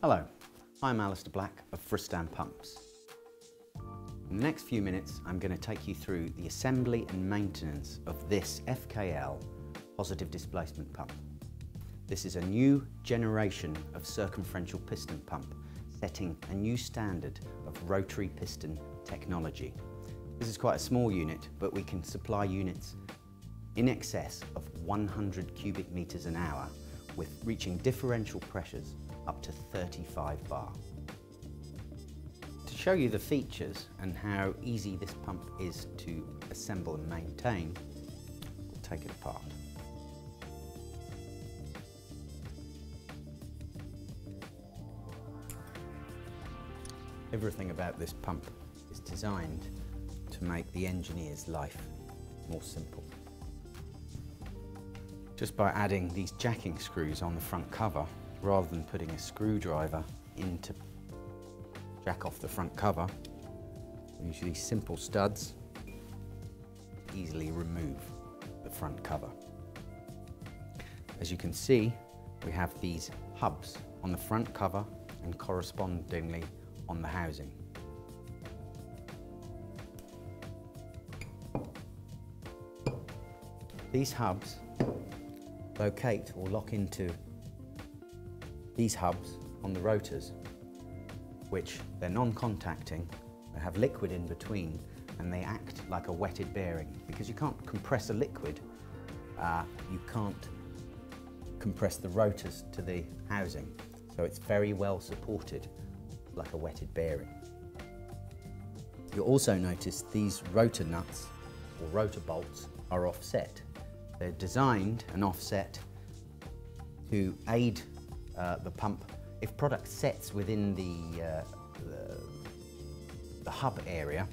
Hello, I'm Alistair Black of Fristam Pumps. In the next few minutes I'm going to take you through the assembly and maintenance of this FKL positive displacement pump. This is a new generation of circumferential piston pump setting a new standard of rotary piston technology. This is quite a small unit but we can supply units in excess of 100 cubic metres an hour with reaching differential pressures up to 35 bar. To show you the features and how easy this pump is to assemble and maintain, we'll take it apart. Everything about this pump is designed to make the engineer's life more simple. Just by adding these jacking screws on the front cover, rather than putting a screwdriver in to jack off the front cover, use these simple studs easily remove the front cover. As you can see, we have these hubs on the front cover and correspondingly on the housing. These hubs locate or lock into these hubs on the rotors, which they're non-contacting, they have liquid in between, and they act like a wetted bearing. Because you can't compress a liquid, uh, you can't compress the rotors to the housing. So it's very well supported like a wetted bearing. You'll also notice these rotor nuts or rotor bolts are offset. They're designed and offset to aid uh, the pump if product sets within the, uh, the, the, hub area.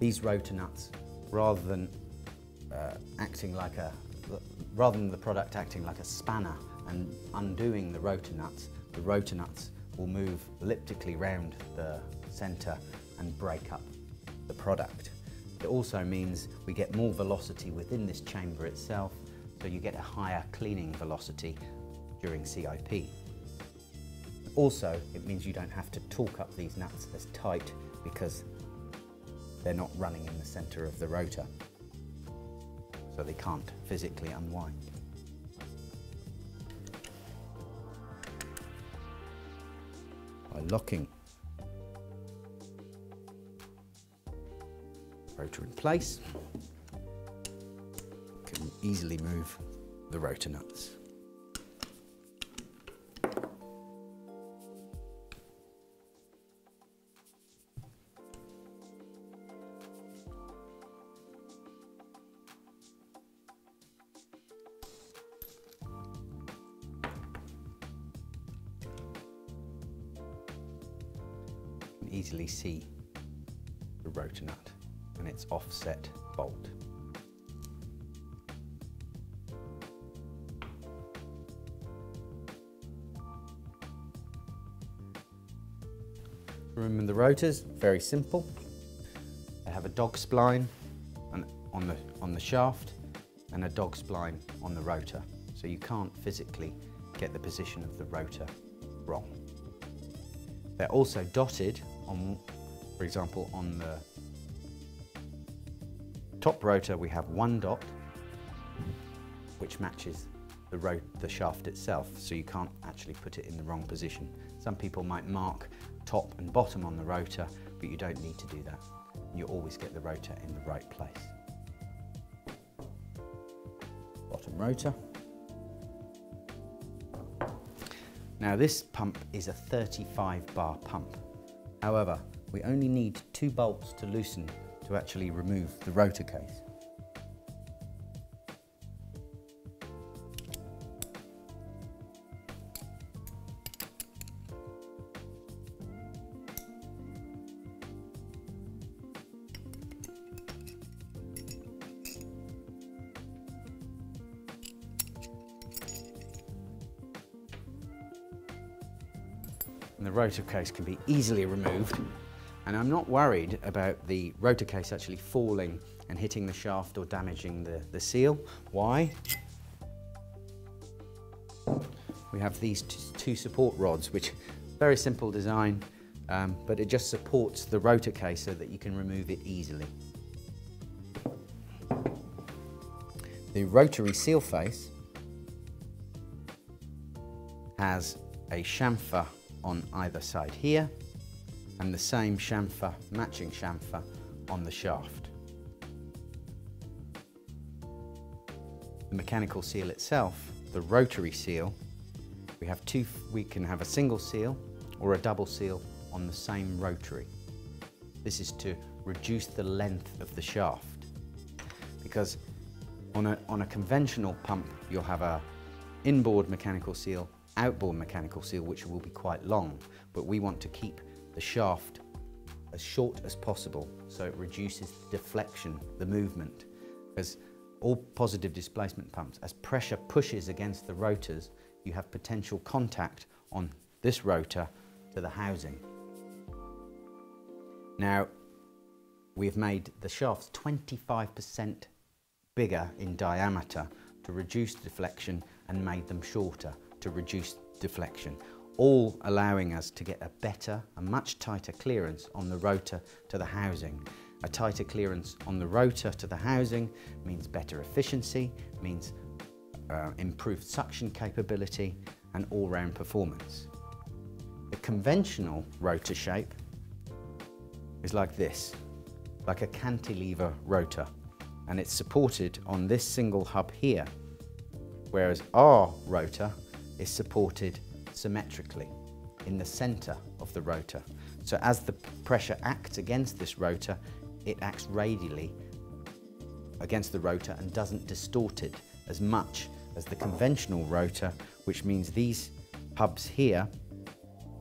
These rotor nuts, rather than uh, acting like a, rather than the product acting like a spanner and undoing the rotor nuts, the rotor nuts will move elliptically round the centre and break up the product. It also means we get more velocity within this chamber itself, so you get a higher cleaning velocity during CIP. Also, it means you don't have to torque up these nuts as tight because they're not running in the centre of the rotor, so they can't physically unwind. By locking rotor in place, can easily move the rotor nuts. Easily see the rotor nut and its offset bolt. Remember the rotors, very simple. They have a dog spline on the, on the shaft and a dog spline on the rotor. So you can't physically get the position of the rotor wrong. They're also dotted on, for example, on the top rotor we have one dot which matches the, the shaft itself so you can't actually put it in the wrong position. Some people might mark top and bottom on the rotor but you don't need to do that. You always get the rotor in the right place. Bottom rotor. Now this pump is a 35 bar pump. However, we only need two bolts to loosen to actually remove the rotor case. And the rotor case can be easily removed. And I'm not worried about the rotor case actually falling and hitting the shaft or damaging the, the seal. Why? we have these two support rods, which very simple design, um, but it just supports the rotor case so that you can remove it easily. The rotary seal face has a chamfer on either side here and the same chamfer, matching chamfer on the shaft. The mechanical seal itself, the rotary seal, we have two, we can have a single seal or a double seal on the same rotary. This is to reduce the length of the shaft because on a, on a conventional pump you'll have a inboard mechanical seal, outboard mechanical seal which will be quite long but we want to keep the shaft as short as possible so it reduces the deflection, the movement because all positive displacement pumps as pressure pushes against the rotors you have potential contact on this rotor to the housing. Now, we've made the shafts 25% bigger in diameter to reduce deflection and made them shorter to reduce deflection, all allowing us to get a better, a much tighter clearance on the rotor to the housing. A tighter clearance on the rotor to the housing means better efficiency, means uh, improved suction capability and all-round performance. The conventional rotor shape is like this, like a cantilever rotor, and it's supported on this single hub here, whereas our rotor is supported symmetrically in the center of the rotor. So as the pressure acts against this rotor, it acts radially against the rotor and doesn't distort it as much as the conventional rotor, which means these hubs here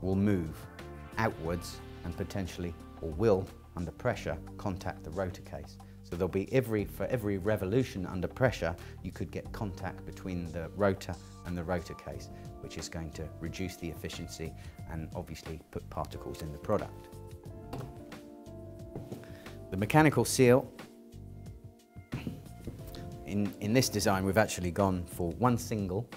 will move outwards and potentially, or will, under pressure, contact the rotor case. So there'll be every, for every revolution under pressure, you could get contact between the rotor and the rotor case, which is going to reduce the efficiency and obviously put particles in the product. The mechanical seal in, in this design, we've actually gone for one single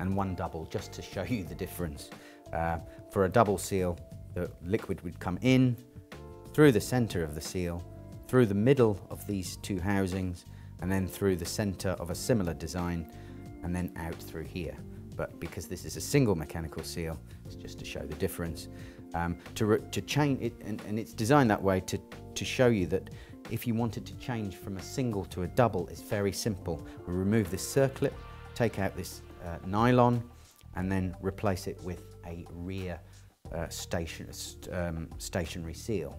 and one double, just to show you the difference. Uh, for a double seal, the liquid would come in through the center of the seal, through the middle of these two housings, and then through the center of a similar design, and then out through here. But because this is a single mechanical seal, it's just to show the difference. Um, to, to change it, and, and it's designed that way to, to show you that if you wanted to change from a single to a double, it's very simple. We remove this circlip, take out this uh, nylon, and then replace it with a rear uh, station, um, stationary seal.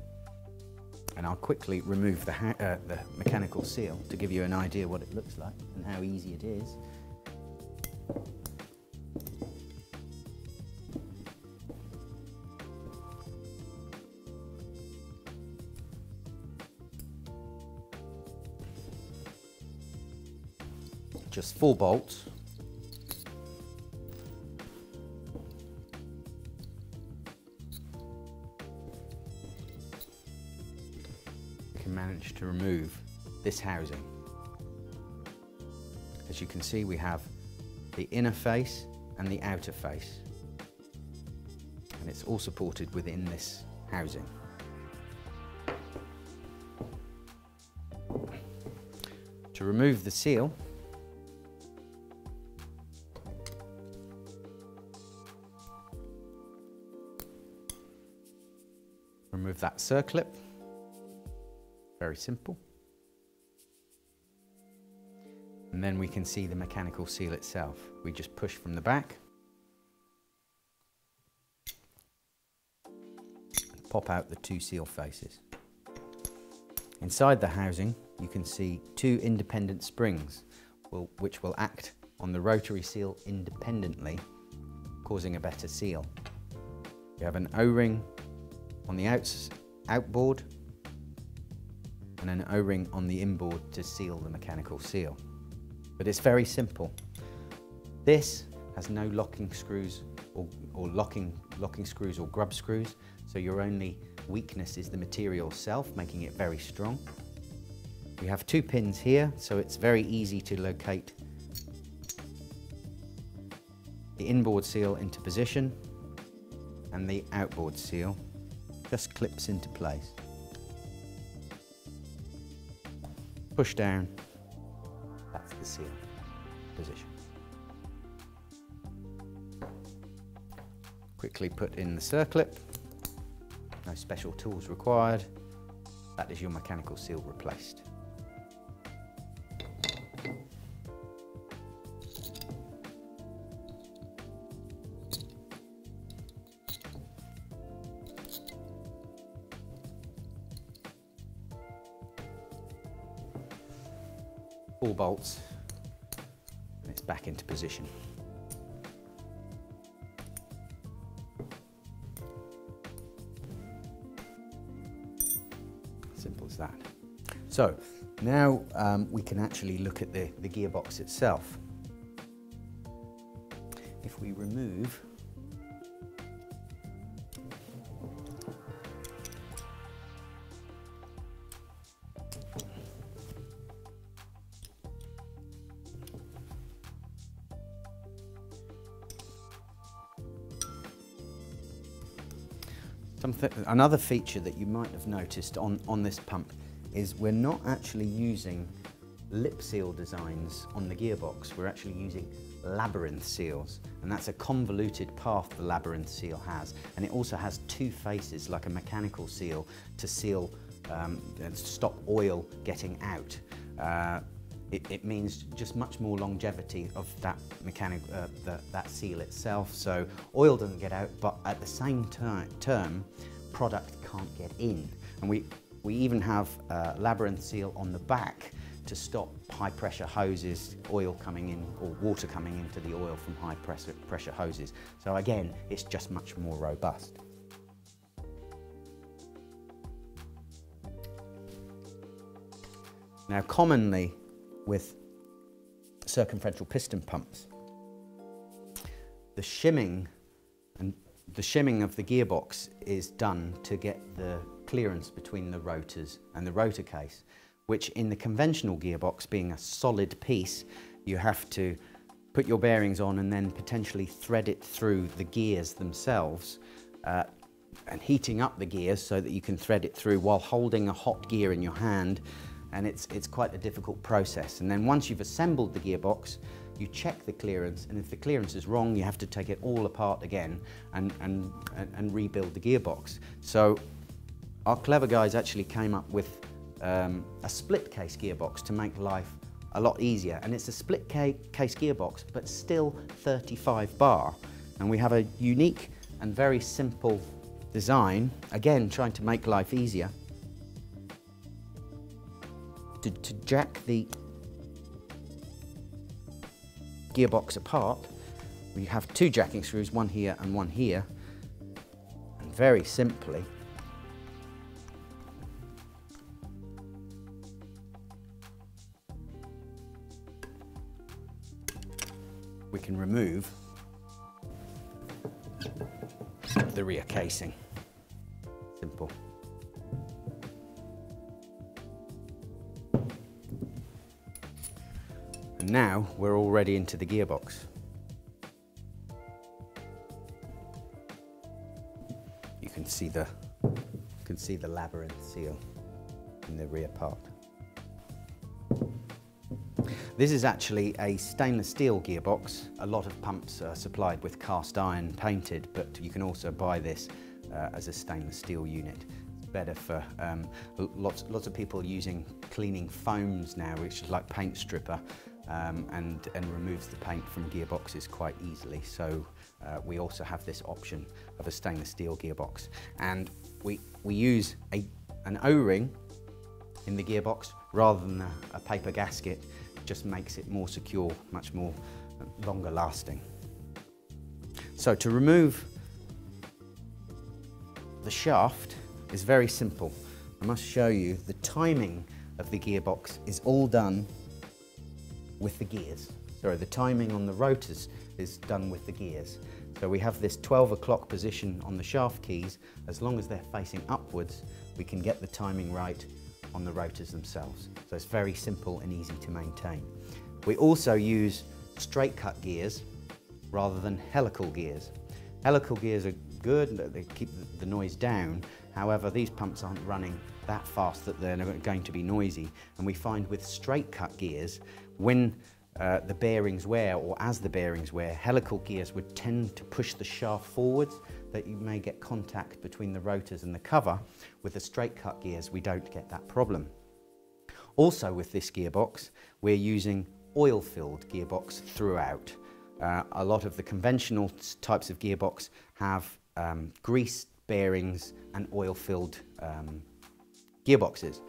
And I'll quickly remove the, uh, the mechanical seal to give you an idea what it looks like and how easy it is. Just four bolts. We can manage to remove this housing. As you can see, we have the inner face and the outer face. And it's all supported within this housing. To remove the seal, that circlip. Very simple. And then we can see the mechanical seal itself. We just push from the back. Pop out the two seal faces. Inside the housing, you can see two independent springs, which will act on the rotary seal independently, causing a better seal. You have an O-ring on the outs, outboard and an O-ring on the inboard to seal the mechanical seal. But it's very simple. This has no locking screws or, or locking, locking screws or grub screws, so your only weakness is the material itself, making it very strong. We have two pins here, so it's very easy to locate the inboard seal into position and the outboard seal just clips into place. Push down, that's the seal position. Quickly put in the circlip, no special tools required. That is your mechanical seal replaced. Simple as that. So now um, we can actually look at the, the gearbox itself. If we remove another feature that you might have noticed on, on this pump is we're not actually using lip seal designs on the gearbox, we're actually using labyrinth seals and that's a convoluted path the labyrinth seal has and it also has two faces like a mechanical seal to seal um, and stop oil getting out. Uh, it, it, means just much more longevity of that mechanic, uh, the, that seal itself. So oil doesn't get out, but at the same term, product can't get in. And we, we even have a labyrinth seal on the back to stop high pressure hoses, oil coming in or water coming into the oil from high pressure, pressure hoses. So again, it's just much more robust. Now commonly with circumferential piston pumps. The shimming the shimming of the gearbox is done to get the clearance between the rotors and the rotor case, which in the conventional gearbox, being a solid piece, you have to put your bearings on and then potentially thread it through the gears themselves uh, and heating up the gears so that you can thread it through while holding a hot gear in your hand and it's, it's quite a difficult process. And then once you've assembled the gearbox, you check the clearance, and if the clearance is wrong, you have to take it all apart again and, and, and rebuild the gearbox. So our clever guys actually came up with um, a split case gearbox to make life a lot easier. And it's a split case gearbox, but still 35 bar. And we have a unique and very simple design, again, trying to make life easier to, to jack the gearbox apart, we have two jacking screws, one here and one here. And very simply, we can remove the rear casing. Simple. Now we're already into the gearbox. You can see the can see the labyrinth seal in the rear part. This is actually a stainless steel gearbox. A lot of pumps are supplied with cast iron painted, but you can also buy this uh, as a stainless steel unit It's better for um, lots, lots of people using cleaning foams now, which is like paint stripper, um, and, and removes the paint from gearboxes quite easily. So uh, we also have this option of a stainless steel gearbox. And we, we use a, an O-ring in the gearbox rather than a, a paper gasket. Just makes it more secure, much more uh, longer lasting. So to remove the shaft is very simple. I must show you the timing of the gearbox is all done with the gears. Sorry, the timing on the rotors is done with the gears. So we have this 12 o'clock position on the shaft keys. As long as they're facing upwards, we can get the timing right on the rotors themselves. So it's very simple and easy to maintain. We also use straight cut gears rather than helical gears. Helical gears are good, they keep the noise down. However, these pumps aren't running that fast that they're going to be noisy. And we find with straight cut gears, when uh, the bearings wear or as the bearings wear, helical gears would tend to push the shaft forwards that you may get contact between the rotors and the cover. With the straight cut gears, we don't get that problem. Also with this gearbox, we're using oil-filled gearbox throughout. Uh, a lot of the conventional types of gearbox have um, grease bearings and oil-filled um, gearboxes.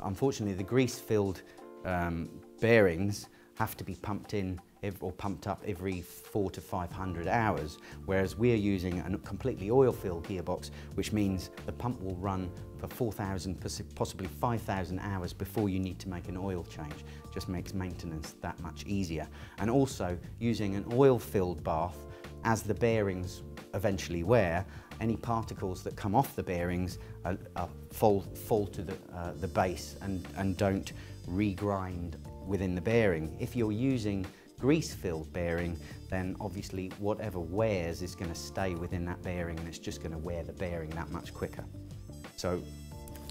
Unfortunately, the grease-filled um, bearings have to be pumped in or pumped up every four to 500 hours, whereas we're using a completely oil-filled gearbox, which means the pump will run for 4,000, possibly 5,000 hours before you need to make an oil change. Just makes maintenance that much easier. And also using an oil-filled bath, as the bearings eventually wear, any particles that come off the bearings fall, fall to the, uh, the base and, and don't regrind within the bearing. If you're using grease-filled bearing, then obviously whatever wears is going to stay within that bearing and it's just going to wear the bearing that much quicker. So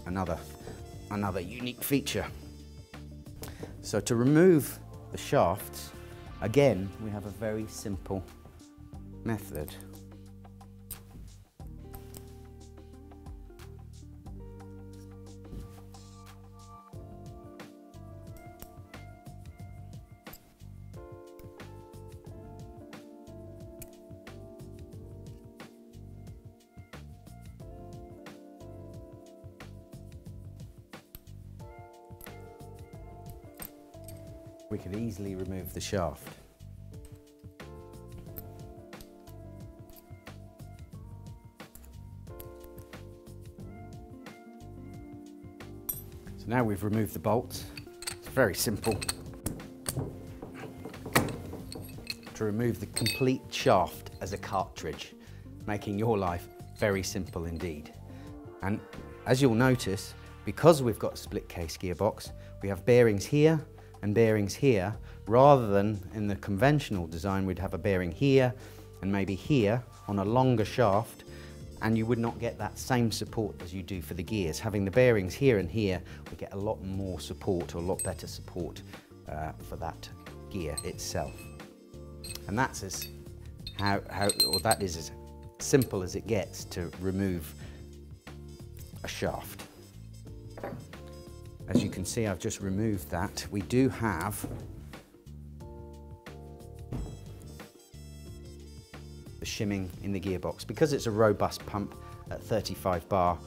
another, another unique feature. So to remove the shafts, again, we have a very simple method. Easily remove the shaft. So now we've removed the bolts. It's very simple to remove the complete shaft as a cartridge, making your life very simple indeed. And as you'll notice, because we've got a split case gearbox, we have bearings here and bearings here, rather than in the conventional design, we'd have a bearing here and maybe here on a longer shaft, and you would not get that same support as you do for the gears. Having the bearings here and here, we get a lot more support, or a lot better support uh, for that gear itself. And that's as how, how, or that is as simple as it gets to remove a shaft. As you can see, I've just removed that. We do have the shimming in the gearbox. Because it's a robust pump at 35 bar,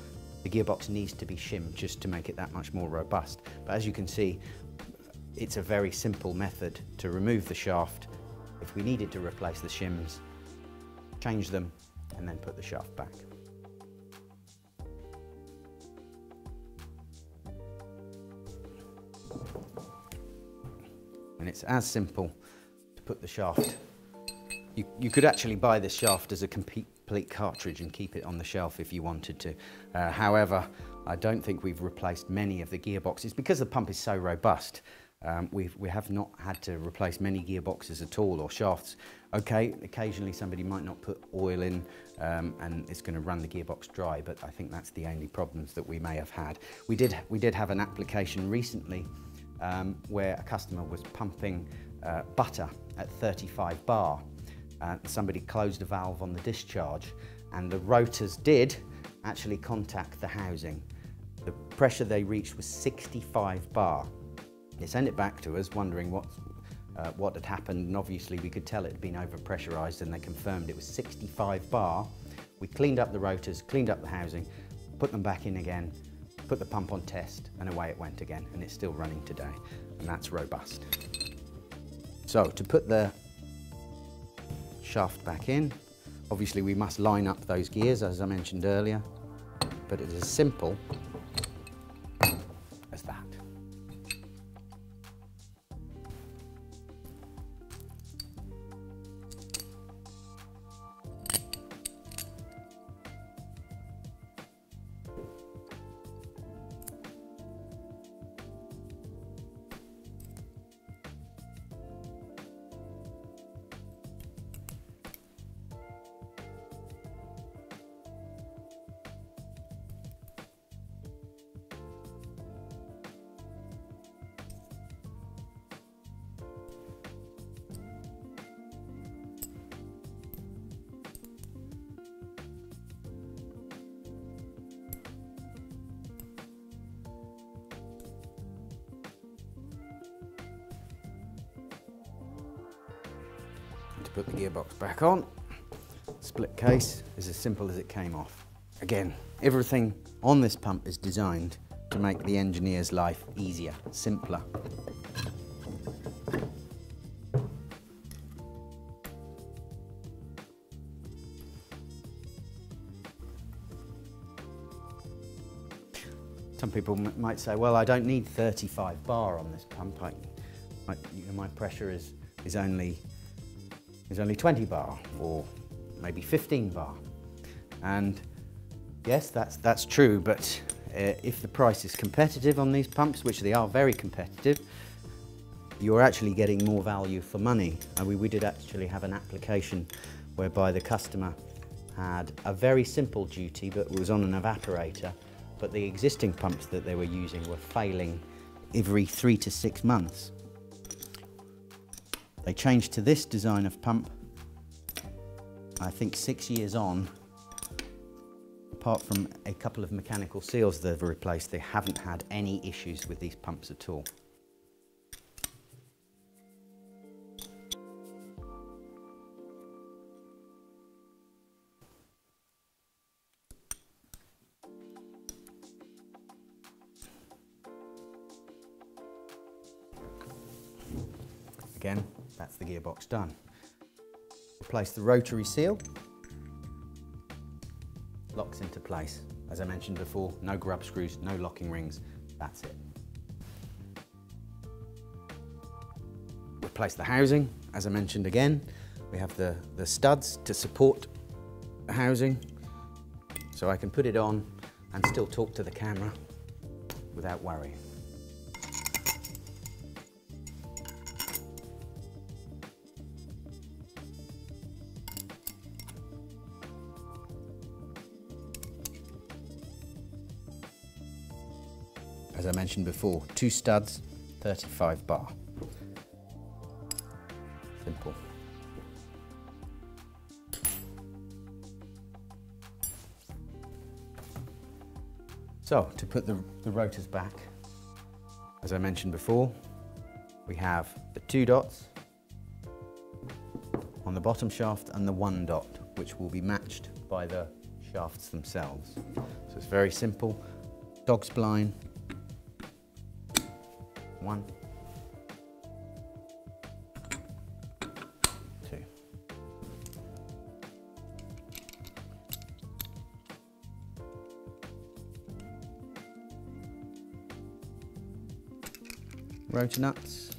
the gearbox needs to be shimmed just to make it that much more robust. But as you can see, it's a very simple method to remove the shaft. If we needed to replace the shims, change them and then put the shaft back. And it's as simple to put the shaft. You, you could actually buy this shaft as a complete cartridge and keep it on the shelf if you wanted to. Uh, however, I don't think we've replaced many of the gearboxes because the pump is so robust. Um, we've, we have not had to replace many gearboxes at all or shafts. Okay, occasionally somebody might not put oil in um, and it's going to run the gearbox dry, but I think that's the only problems that we may have had. We did, we did have an application recently um, where a customer was pumping uh, butter at 35 bar. Uh, somebody closed a valve on the discharge and the rotors did actually contact the housing. The pressure they reached was 65 bar. They sent it back to us wondering what, uh, what had happened and obviously we could tell it had been overpressurized and they confirmed it was 65 bar. We cleaned up the rotors, cleaned up the housing, put them back in again put the pump on test and away it went again and it's still running today and that's robust. So to put the shaft back in, obviously we must line up those gears as I mentioned earlier, but it is simple put the gearbox back on. Split case is as simple as it came off. Again, everything on this pump is designed to make the engineer's life easier, simpler. Some people might say, well, I don't need 35 bar on this pump. I, my, you know, my pressure is, is, only, is only 20 bar or maybe 15 bar. And yes, that's, that's true, but uh, if the price is competitive on these pumps, which they are very competitive, you're actually getting more value for money. And we, we did actually have an application whereby the customer had a very simple duty, but was on an evaporator, but the existing pumps that they were using were failing every three to six months. They changed to this design of pump, I think six years on, apart from a couple of mechanical seals they've replaced, they haven't had any issues with these pumps at all. Again, that's the gearbox done. Replace the rotary seal. Locks into place. As I mentioned before, no grub screws, no locking rings, that's it. Replace the housing, as I mentioned again. We have the, the studs to support the housing, so I can put it on and still talk to the camera without worrying. As I mentioned before, two studs, 35 bar. Simple. So, to put the, the rotors back, as I mentioned before, we have the two dots on the bottom shaft and the one dot, which will be matched by the shafts themselves. So it's very simple. Dog's spline, one, two. Rotor nuts.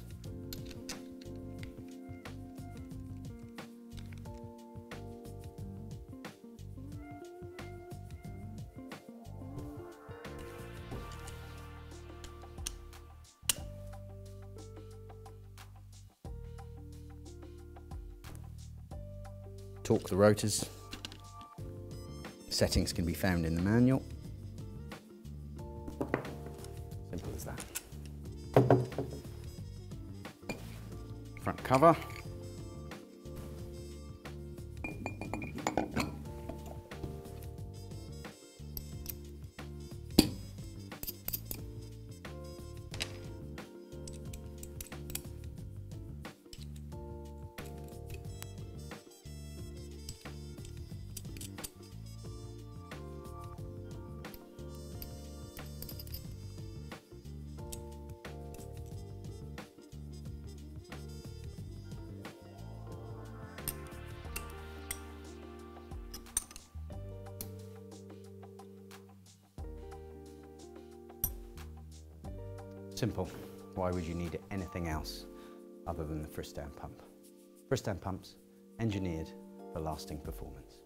The rotors. Settings can be found in the manual. Simple as that. Front cover. Simple. Why would you need anything else other than the Fristam pump? Fristam pumps, engineered for lasting performance.